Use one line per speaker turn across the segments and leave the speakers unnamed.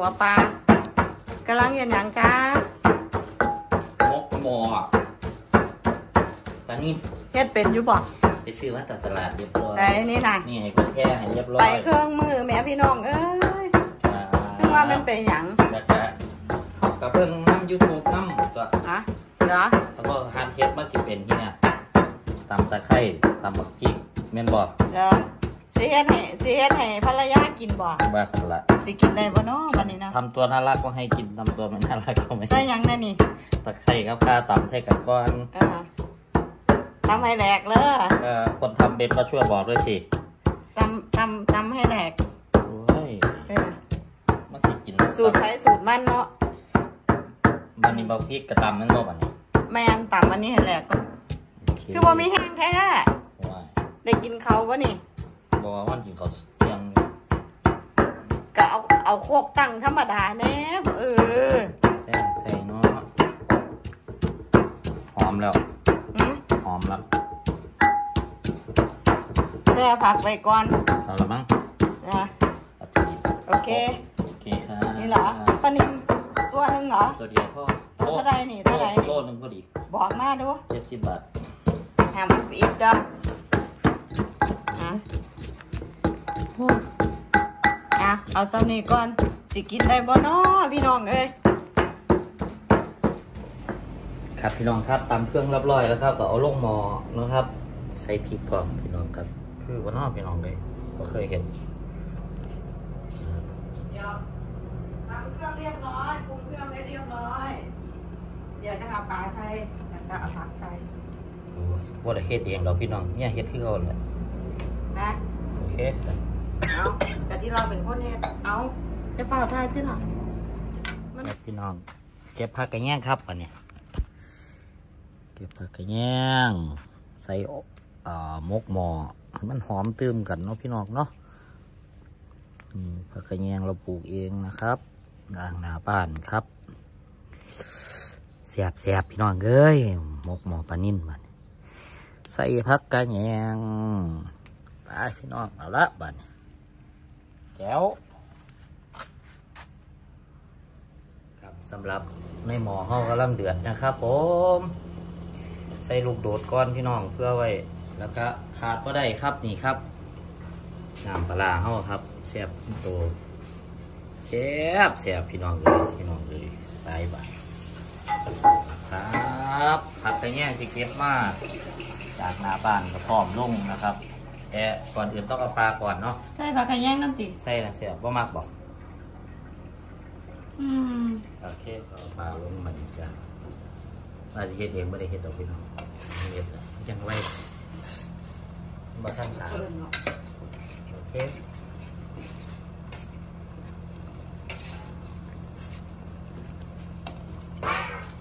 หัวปลากำลังเห็นอย่างจ้าม
กหมอปลานิ่ม
เฮ็ดเป็นอยู่บ่
ไปซื้อมาจากตลาดเรียบร้อย
ไหนนี่น่ะ
นี่ให้เพื่อนแค่ให้เรียบร้อ
ไป
ย
เครื่องมือแม่พี่น้องเอ้ย
อ่า
นึกว่ามันเป็นหยัง
แล้วก็กับเพิ่งน้ำยูทูบน้ำก็
ฮะเหรอ
แล้วก็ฮาร์ดเทสมาสิเป็นที่เนี่ยตำตะไคร้ตำบักกิ๊กแม่นบอก
เดี๋ยว สิเฮ็ดให้สิเฮ็ดให้ภรรยากินบ่
ว่าสันละ
สิกินได้บ่เนาะบัดนี้เนาะ
ทำตัวน่ารักก็ให้กินทำตัวไม่น่ารักก็ไม่
ใส่หยังแน่นี่
ตะไคร้ครับข้าตำไทยกับก้อน
เออทำให้แหลกเลย
ก็คนทำเป็นก็ช่วยบอกด้วยสิ
ทำทำทำให้แหลก
โอ้ย
เออ
มาสิกิน
สูตรไผสูตรมันเนาะ
บันนี้เบาพริกกระตำแม่นบ่บันนี้
แม่นต่ำอันนี้ให้แหลกก่อน
โเคื
อบ่มีแห้งแท้
ว้าย
ได้กินเขาวบ่นี่
บอกว่าวันกินข้าวเที่ยงอยู่
ก็เอาเอาโคกตั้งธรรมดาแน่เออ
แป้งใส่เนาะหอมแล้ว
หืม
หอมแล้ว
แช่ผักไปก่อน
เอาละมั้ง
นะ
วัตถุดิบ
โอเค
โอเคครับ
นี่เหรอปลานิมตัวหนึงเหรอ
ตัวเดียวพ่อ
ตัวเท่าใดนี่เท่าใดนี่
โลนึงพอดี
บอกมาดู
เจ็ดสิบบาท
หามอีกดอก อ้อะเอาซ้ำนี้ก่อน สิกินได้บ่น้อพี่น้องเอ้ย
ครับพี่น้องครับตำเครื่องเรียบร้อยแล้วครับก็เอาลงหม้อนะครับ ใส่พริกพร้อมพี่น้องครับ คือว่านอกพี่น้องเลยก็เคยเห็น
เดี๋ยวทำเครื่องเรียบร้อยปรุงเครื่องให้เรียบร้อย เดี๋ยวจะเอาปลาใส่แล้วก็เอาผักใส่
ว่าแต่เฮ็ดเองเราพี่น้องเนี่ยเฮ็ดคือเขาแหละ
นะ
โอเค
เอาแต่ที่เราเป็นคนเฮ็ดเอาจะฝ่าทายที่หลัง
ครับพี่น้อง เก็บผักกระแยงครับอันเนี้ยเก็บผักกระแยงใส่มกหมอมันหอมตื้มกันเนาะพี่น้องเนาะผักกระแยงเราปลูกเองนะครับด่างหน้าบ้านครับแสบแสบพี่น้องเอ้ยมกหมอปลานิ่นมันใส่ผักกระแยงไปพี่น้องเอาละบัดนี้ แก้วครับสำหรับในหมอห้องกำลังเดือดนะครับผมใส่ลูกโดดก้อนพี่น้องเพื่อไว้ แล้วก็ขาดก็ได้ครับนี่ครับน้ำปลาร้าห้อครับแซ่บโตแซ่บแซ่บพี่น้องเลยพี่น้องเลยตายบ่ายครับผัดไปแง่สิเก็บมาก จากหน้าบ้านก็พร้อมลงนะครับ แต่ก่อนอื่นต้องเอาปลาก่อนเนาะ
ใส่ผักกระแยงน้ำติ
ใช่นะเสียบ่มากบอก
อืม
โอเคเอาปลาลงมาดีจ้าว่าสิเฮ็ดเองไม่ได้เฮ็ดดอกพี่น้องเฮ็ดอะจังไว้บ่ทันตา
เอิ้นเนาะ
โอเค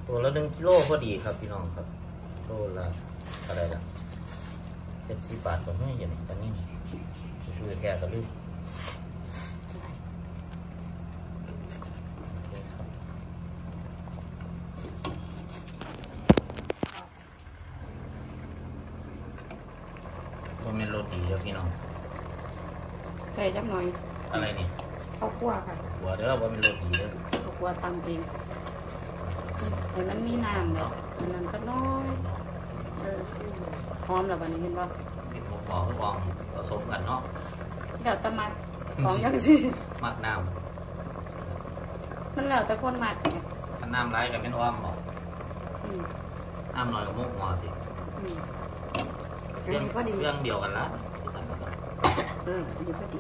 ตัวละหนึ่งกิโลพอดีครับพี่น้องครับตัวละอะไรล่ะ เจ็ดสิบบาทผมไม่เห็นตอนนี้นี่ไปซื้อแค่ก็ลืมโอเคครับว่าเป็นรถดีเด้อพี่น้อง
ใส่จักหน่อย
อะไรนี่
ข้าวคั่วค่ะ
หัวเด้อว่าเป็นรถดีเด้อ
ข้าวคั่วตำเองให้มันมีน้ำเลยมันน้ำจักหน้อยเออ หอมแล้วบัดนี้เห็นบ่
มีหมกหมอกับวองผสมกันเนาะ
เดี๋ยวแตะมัดของยังสิ
มักน้
มันแล้วแต่คนมัดไงำ
ถ้าน้ำร้ายกับเป็นอ้อมบอก
อืม
น้ำหน่อยกับหมกหมอสิ
อืม
เครื่อง
ก็ดี
เครื่องเดียวกันละที่ตั้งกัน
เออดีพอดี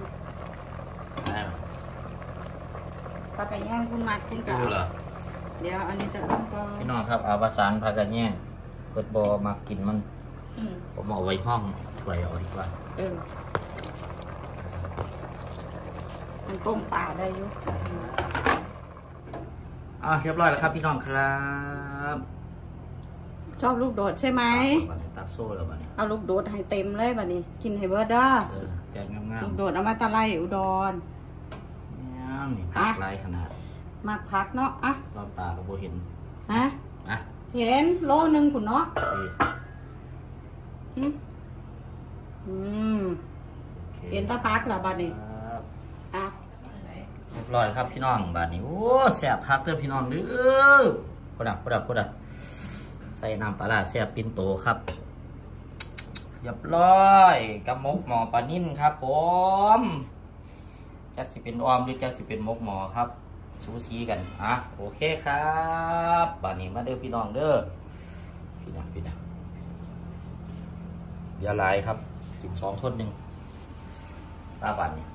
ได้ไหม
ปลาไก่ย่างคุณมัดคุณกะ
ดูเหรอ
เดี๋ยวอันนี้จะลงก่อน
พี่น้องครับเอาประสานพากันแย่งเปิดบอมากินมัน
อืม
ผมเอาไว้ห้องถ้วยเอาดีกว่า
เออ มันต้มปลาได้อยุ
อ่าเรียบร้อยแล้วครับพี่น้องครับ
ชอบลูกโดดใช่ไหม
บันนี้ตักโซ่แล้วบันนี้
เอาลูกโดดให้เต็มเลยบัดนี้ กินให้เบิร์ดเด้อ
เออแจกงาม
ลูกโดดเอามาตะไลอุดร
ๆเนี่ยนี่ผักลายขนาด
มากพักเนาะ อะ
ตอนตาก็บ่เห็น
ฮะ
อะ
เห็นโลหนึ่งคุณเนาะ
นี่
อืมอืม
โอค
เห็นตาพักเหรอบัดนี้
ครับ
อะ
โอเคบร้อยครับพี่น้องบาดนี้ โอ้แซ่บคักเด้อพี่น้องเด้อพุ่นอะพุ่นอะพุ่นอะใส่น้ำปลาร้าแซ่บปินโตครับเรียบร้อยกับมกหมอปลานิ่นครับผมจะสิเป็นออมหรือจะสิเป็นมกหมอครับชูซีกันอะโอเคครับบาดนี้มาเด้อพี่น้องเด้อพี่น้องพี่น้อง อย่าหลายครับกินสองคนหนึ่งตาบันเนี่ย